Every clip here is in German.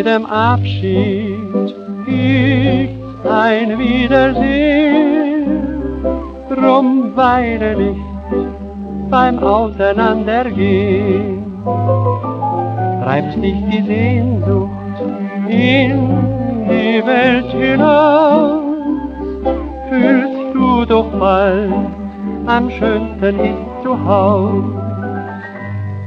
Jedem Abschied gibt's ein Wiedersehen, drum weine nicht beim Auseinandergehen. Treibt dich die Sehnsucht in die Welt hinaus, fühlst du doch bald, am schönsten ist zu Haus.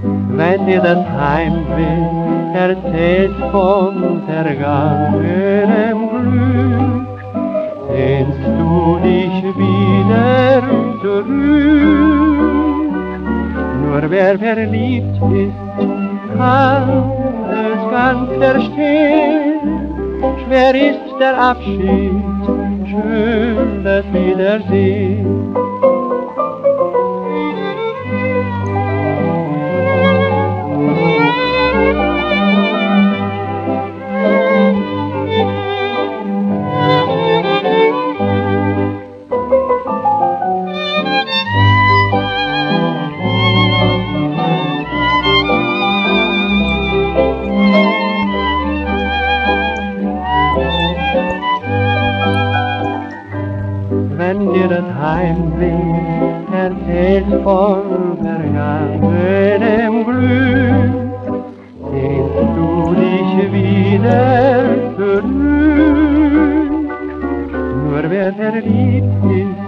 Wenn dir das Heimweh erzählt von vergangenem Glück, sehnst du dich wieder zurück. Nur wer verliebt ist, kann es ganz verstehen. Schwer ist der Abschied, schön das Wiedersehen. Wenn dir das Heimweh erzählt von vergangenem Glück, sehnst du dich wieder zurück. Nur wer verliebt ist,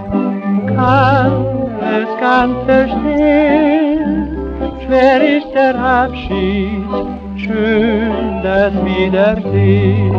kann es ganz verstehen. Schwer ist der Abschied, schön das Wiedersehen.